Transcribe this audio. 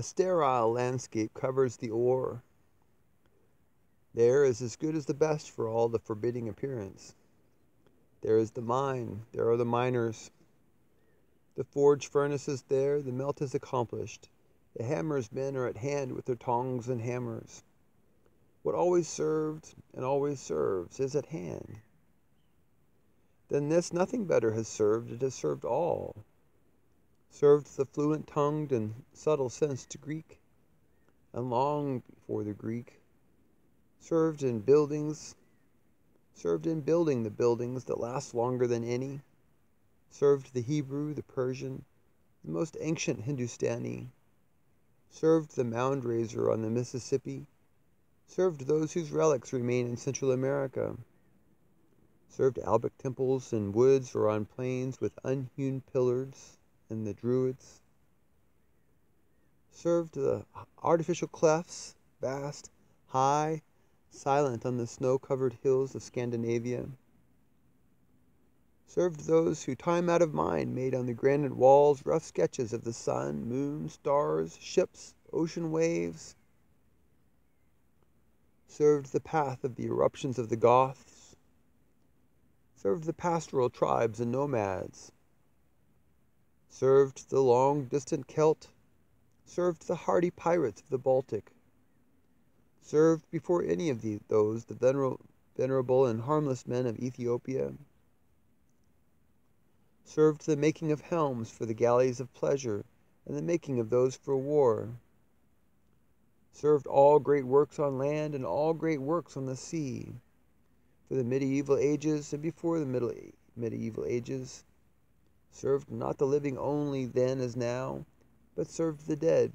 A sterile landscape covers the ore. There is as good as the best for all the forbidding appearance. There is the mine, there are the miners. The forge furnace is there, the melt is accomplished. The hammers men are at hand with their tongs and hammers. What always served and always serves is at hand. Than this nothing better has served, it has served all. Served the fluent tongued and subtle sensed Greek, and long before the Greek. Served in buildings, served in building the buildings that last longer than any. Served the Hebrew, the Persian, the most ancient Hindustani. Served the mound raiser on the Mississippi. Served those whose relics remain in Central America served Albic temples in woods or on plains with unhewn pillars and the Druids, served the artificial clefts, vast, high, silent on the snow covered hills of Scandinavia, served those who time out of mind made on the granite walls rough sketches of the sun, moon, stars, ships, ocean waves, served the path of the eruptions of the Goths, served the pastoral tribes and nomads, served the long distant Kelt, served the hardy pirates of the Baltic, served before any of the, those the venerable, venerable and harmless men of Ethiopia, served the making of helms for the galleys of pleasure and the making of those for war, served all great works on land and all great works on the sea for the medieval ages and before the middle medieval ages, served not the living only then as now, but served the dead.